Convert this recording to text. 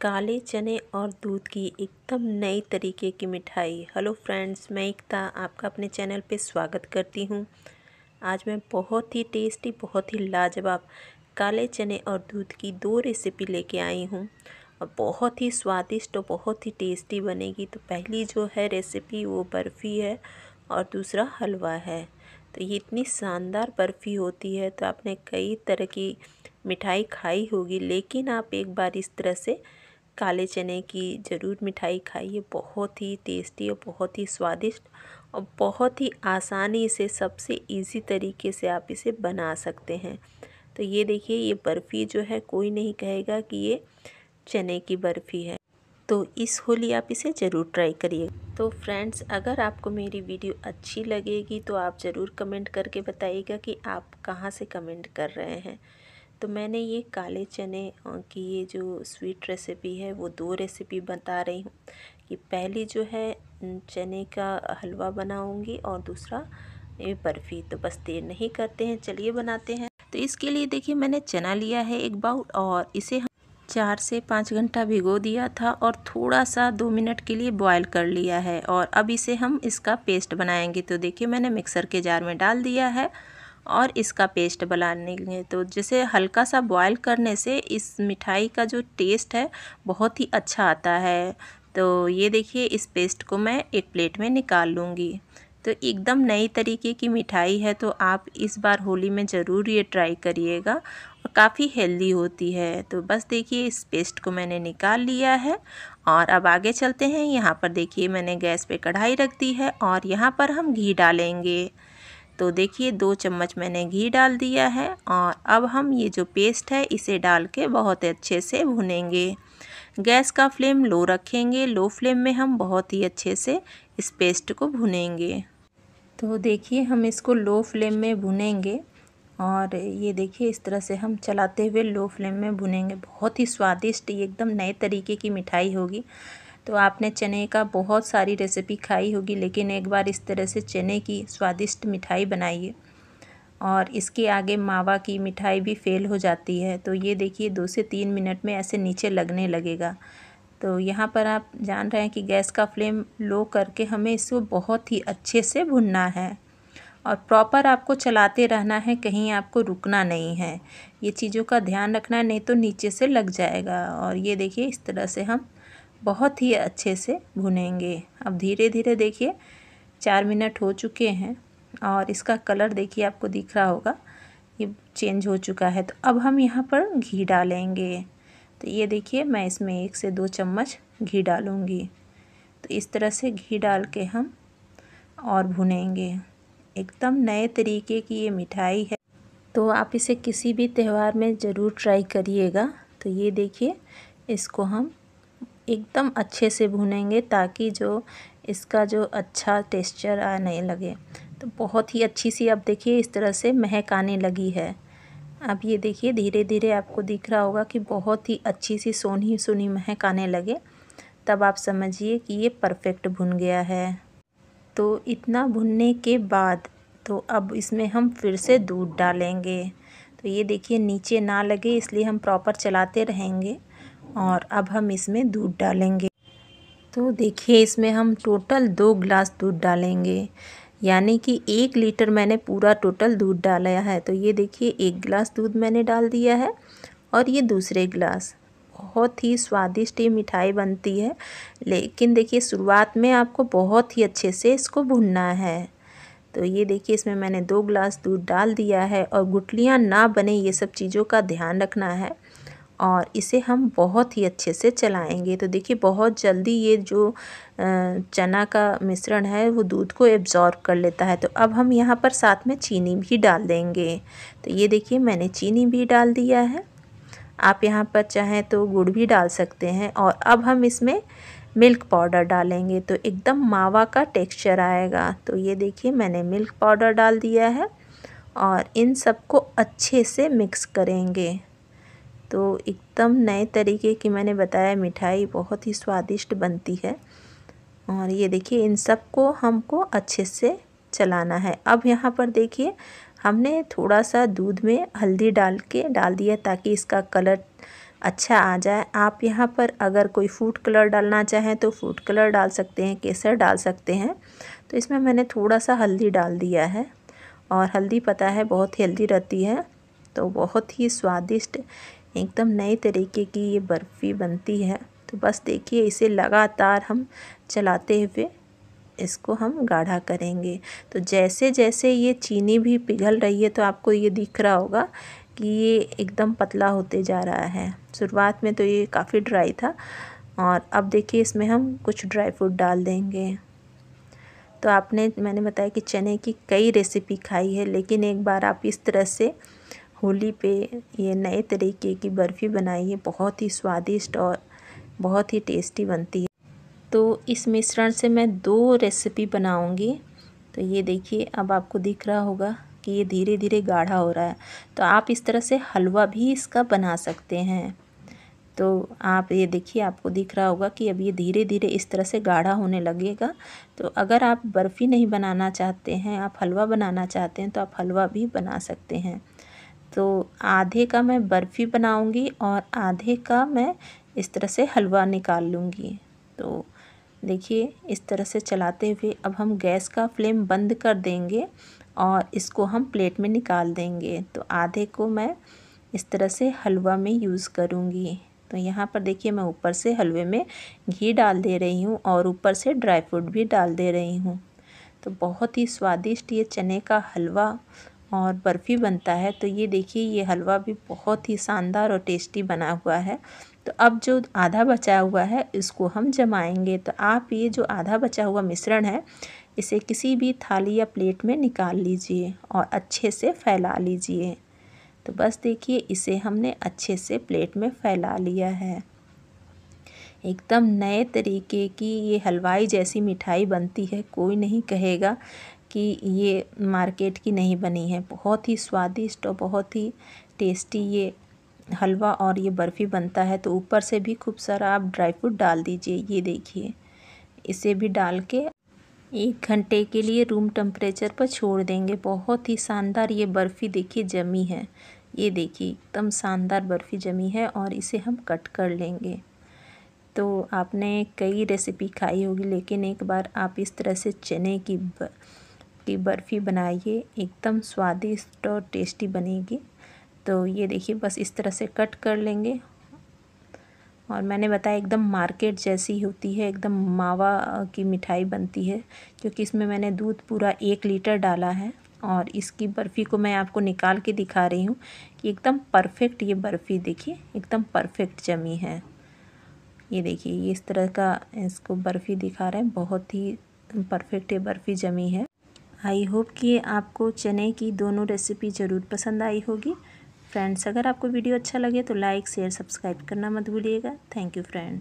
काले चने और दूध की एकदम नई तरीके की मिठाई। हेलो फ्रेंड्स, मैं एकता आपका अपने चैनल पे स्वागत करती हूँ। आज मैं बहुत ही टेस्टी, बहुत ही लाजवाब काले चने और दूध की दो रेसिपी लेके आई हूँ और बहुत ही स्वादिष्ट और बहुत ही टेस्टी बनेगी। तो पहली जो है रेसिपी वो बर्फ़ी है और दूसरा हलवा है। तो ये इतनी शानदार बर्फ़ी होती है तो आपने कई तरह की मिठाई खाई होगी, लेकिन आप एक बार इस तरह से काले चने की ज़रूर मिठाई खाइए बहुत ही टेस्टी और बहुत ही स्वादिष्ट और बहुत ही आसानी से सबसे इजी तरीके से आप इसे बना सकते हैं। तो ये देखिए, ये बर्फ़ी जो है, कोई नहीं कहेगा कि ये चने की बर्फ़ी है। तो इस होली आप इसे ज़रूर ट्राई करिए। तो फ्रेंड्स अगर आपको मेरी वीडियो अच्छी लगेगी तो आप ज़रूर कमेंट करके बताइएगा कि आप कहाँ से कमेंट कर रहे हैं। तो मैंने ये काले चने की ये जो स्वीट रेसिपी है, वो दो रेसिपी बता रही हूँ। कि पहली जो है चने का हलवा बनाऊँगी और दूसरा ये बर्फ़ी। तो बस देर नहीं करते हैं, चलिए बनाते हैं। तो इसके लिए देखिए, मैंने चना लिया है एक बाउल और इसे हम चार से पाँच घंटा भिगो दिया था और थोड़ा सा दो मिनट के लिए बॉईल कर लिया है और अब इसे हम इसका पेस्ट बनाएँगे। तो देखिए, मैंने मिक्सर के जार में डाल दिया है। और इसका पेस्ट बनाने तो जैसे हल्का सा बॉयल करने से इस मिठाई का जो टेस्ट है, बहुत ही अच्छा आता है। तो ये देखिए, इस पेस्ट को मैं एक प्लेट में निकाल लूँगी। तो एकदम नई तरीके की मिठाई है तो आप इस बार होली में ज़रूर ये ट्राई करिएगा। और काफ़ी हेल्दी होती है। तो बस देखिए, इस पेस्ट को मैंने निकाल लिया है। और अब आगे चलते हैं। यहाँ पर देखिए, मैंने गैस पे कढ़ाई रख दी है और यहाँ पर हम घी डालेंगे। तो देखिए दो चम्मच मैंने घी डाल दिया है और अब हम ये जो पेस्ट है इसे डाल के बहुत अच्छे से भुनेंगे। गैस का फ्लेम लो रखेंगे। लो फ्लेम में हम बहुत ही अच्छे से इस पेस्ट को भुनेंगे। तो देखिए हम इसको लो फ्लेम में भुनेंगे और ये देखिए इस तरह से हम चलाते हुए लो फ्लेम में भुनेंगे। बहुत ही स्वादिष्ट, ये एकदम नए तरीके की मिठाई होगी। तो आपने चने का बहुत सारी रेसिपी खाई होगी, लेकिन एक बार इस तरह से चने की स्वादिष्ट मिठाई बनाइए। और इसके आगे मावा की मिठाई भी फेल हो जाती है। तो ये देखिए, दो से तीन मिनट में ऐसे नीचे लगने लगेगा। तो यहाँ पर आप जान रहे हैं कि गैस का फ्लेम लो करके हमें इसको बहुत ही अच्छे से भुनना है। और प्रॉपर आपको चलाते रहना है, कहीं आपको रुकना नहीं है। ये चीज़ों का ध्यान रखना है नहीं तो नीचे से लग जाएगा। और ये देखिए, इस तरह से हम बहुत ही अच्छे से भुनेंगे। अब धीरे धीरे देखिए, चार मिनट हो चुके हैं और इसका कलर देखिए आपको दिख रहा होगा, ये चेंज हो चुका है। तो अब हम यहाँ पर घी डालेंगे। तो ये देखिए, मैं इसमें एक से दो चम्मच घी डालूँगी। तो इस तरह से घी डाल के हम और भुनेंगे। एकदम नए तरीके की ये मिठाई है। तो आप इसे किसी भी त्यौहार में ज़रूर ट्राई करिएगा। तो ये देखिए, इसको हम एकदम अच्छे से भुनेंगे ताकि जो इसका जो अच्छा टेक्सचर आने लगे। तो बहुत ही अच्छी सी अब देखिए इस तरह से महक आने लगी है। अब ये देखिए धीरे धीरे आपको दिख रहा होगा कि बहुत ही अच्छी सी सोनी सोनी महक आने लगे। तब आप समझिए कि ये परफेक्ट भुन गया है। तो इतना भुनने के बाद तो अब इसमें हम फिर से दूध डालेंगे। तो ये देखिए नीचे ना लगे इसलिए हम प्रॉपर चलाते रहेंगे। और अब हम इसमें दूध डालेंगे। तो देखिए, इसमें हम टोटल दो गिलास दूध डालेंगे। यानी कि एक लीटर मैंने पूरा टोटल दूध डाला है। तो ये देखिए, एक गिलास दूध मैंने डाल दिया है और ये दूसरे गिलास। बहुत ही स्वादिष्ट ये मिठाई बनती है। लेकिन देखिए, शुरुआत में आपको बहुत ही अच्छे से इसको भुनना है। तो ये देखिए, इसमें मैंने दो गिलास दूध डाल दिया है और गुटलियाँ ना बने, ये सब चीज़ों का ध्यान रखना है। और इसे हम बहुत ही अच्छे से चलाएँगे। तो देखिए, बहुत जल्दी ये जो चना का मिश्रण है, वो दूध को एब्ज़ॉर्ब कर लेता है। तो अब हम यहाँ पर साथ में चीनी भी डाल देंगे। तो ये देखिए, मैंने चीनी भी डाल दिया है। आप यहाँ पर चाहें तो गुड़ भी डाल सकते हैं और अब हम इसमें मिल्क पाउडर डालेंगे। तो एकदम मावा का टेक्सचर आएगा। तो ये देखिए, मैंने मिल्क पाउडर डाल दिया है और इन सबको अच्छे से मिक्स करेंगे। तो एकदम नए तरीके की मैंने बताया, मिठाई बहुत ही स्वादिष्ट बनती है। और ये देखिए, इन सबको हमको अच्छे से चलाना है। अब यहाँ पर देखिए, हमने थोड़ा सा दूध में हल्दी डाल के डाल दिया ताकि इसका कलर अच्छा आ जाए। आप यहाँ पर अगर कोई फ़ूड कलर डालना चाहें तो फ़ूड कलर डाल सकते हैं, केसर डाल सकते हैं। तो इसमें मैंने थोड़ा सा हल्दी डाल दिया है। और हल्दी पता है, बहुत हेल्दी रहती है तो बहुत ही स्वादिष्ट एकदम नए तरीके की ये बर्फ़ी बनती है। तो बस देखिए, इसे लगातार हम चलाते हुए इसको हम गाढ़ा करेंगे। तो जैसे जैसे ये चीनी भी पिघल रही है तो आपको ये दिख रहा होगा कि ये एकदम पतला होते जा रहा है। शुरुआत में तो ये काफ़ी ड्राई था और अब देखिए, इसमें हम कुछ ड्राई फ्रूट डाल देंगे। तो आपने, मैंने बताया कि चने की कई रेसिपी खाई है, लेकिन एक बार आप इस तरह से होली पे ये नए तरीके की बर्फ़ी बनाइए बहुत ही स्वादिष्ट और बहुत ही टेस्टी बनती है। तो इस मिश्रण से मैं दो रेसिपी बनाऊँगी। तो ये देखिए, अब आपको दिख रहा होगा कि ये धीरे धीरे गाढ़ा हो रहा है। तो आप इस तरह से हलवा भी इसका बना सकते हैं। तो आप ये देखिए, आपको दिख रहा होगा कि अब ये धीरे धीरे इस तरह से गाढ़ा होने लगेगा। तो अगर आप बर्फ़ी नहीं बनाना चाहते हैं, आप हलवा बनाना चाहते हैं तो आप हलवा भी बना सकते हैं। तो आधे का मैं बर्फ़ी बनाऊँगी और आधे का मैं इस तरह से हलवा निकाल लूँगी। तो देखिए, इस तरह से चलाते हुए अब हम गैस का फ्लेम बंद कर देंगे और इसको हम प्लेट में निकाल देंगे। तो आधे को मैं इस तरह से हलवा में यूज़ करूँगी। तो यहाँ पर देखिए, मैं ऊपर से हलवे में घी डाल दे रही हूँ और ऊपर से ड्राई फ्रूट भी डाल दे रही हूँ। तो बहुत ही स्वादिष्ट ये चने का हलवा और बर्फ़ी बनता है तो ये देखिए, ये हलवा भी बहुत ही शानदार और टेस्टी बना हुआ है। तो अब जो आधा बचा हुआ है, इसको हम जमाएँगे। तो आप ये जो आधा बचा हुआ मिश्रण है, इसे किसी भी थाली या प्लेट में निकाल लीजिए और अच्छे से फैला लीजिए। तो बस देखिए, इसे हमने अच्छे से प्लेट में फैला लिया है। एकदम नए तरीके की ये हलवाई जैसी मिठाई बनती है, कोई नहीं कहेगा। कि ये मार्केट की नहीं बनी है। बहुत ही स्वादिष्ट और बहुत ही टेस्टी ये हलवा और ये बर्फ़ी बनता है। तो ऊपर से भी खूब सारा आप ड्राई फ्रूट डाल दीजिए ये देखिए। इसे भी डाल के एक घंटे के लिए रूम टेम्परेचर पर छोड़ देंगे। बहुत ही शानदार ये बर्फ़ी देखिए जमी है। ये देखिए एकदम शानदार बर्फ़ी जमी है और इसे हम कट कर लेंगे। तो आपने कई रेसिपी खाई होगी लेकिन एक बार आप इस तरह से चने की ब, की बर्फ़ी बनाइए, एकदम स्वादिष्ट और टेस्टी बनेगी। तो ये देखिए, बस इस तरह से कट कर लेंगे। और मैंने बताया, एकदम मार्केट जैसी होती है, एकदम मावा की मिठाई बनती है, क्योंकि इसमें मैंने दूध पूरा एक लीटर डाला है। और इसकी बर्फ़ी को मैं आपको निकाल के दिखा रही हूँ कि एकदम परफेक्ट ये बर्फ़ी देखिए, एकदम परफेक्ट जमी है। ये देखिए, ये इस तरह का इसको बर्फ़ी दिखा रहे हैं, बहुत ही परफेक्ट ये बर्फ़ी जमी है। आई होप कि आपको चने की दोनों रेसिपी ज़रूर पसंद आई होगी। फ्रेंड्स अगर आपको वीडियो अच्छा लगे तो लाइक शेयर सब्सक्राइब करना मत भूलिएगा। Thank you friend